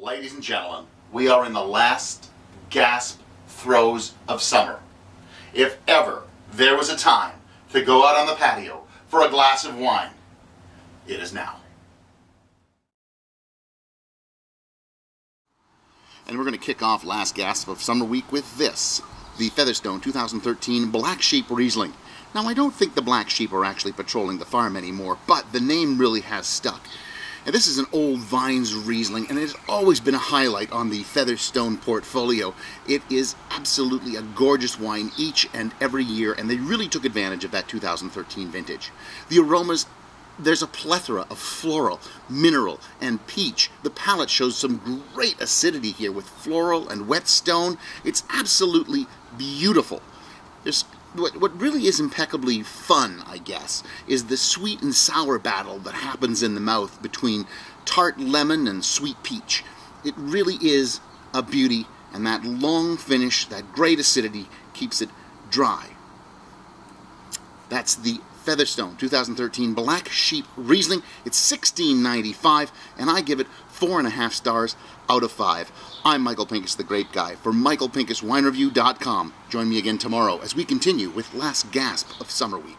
Ladies and gentlemen, we are in the last gasp throes of summer. If ever there was a time to go out on the patio for a glass of wine, it is now. And we're going to kick off last gasp of summer week with this, the Featherstone 2013 Black Sheep Riesling. Now I don't think the Black Sheep are actually patrolling the farm anymore, but the name really has stuck. And this is an old Vines Riesling, and it has always been a highlight on the Featherstone portfolio. It is absolutely a gorgeous wine each and every year, and they really took advantage of that 2013 vintage. The aromas there's a plethora of floral, mineral, and peach. The palate shows some great acidity here with floral and whetstone. It's absolutely beautiful. There's what, what really is impeccably fun, I guess, is the sweet and sour battle that happens in the mouth between tart lemon and sweet peach. It really is a beauty, and that long finish, that great acidity, keeps it dry. That's the Featherstone 2013 Black Sheep Riesling. It's $16.95, and I give it four and a half stars out of five. I'm Michael Pinkus, the Grape Guy, for MichaelPinkusWineReview.com. Join me again tomorrow as we continue with Last Gasp of Summer Week.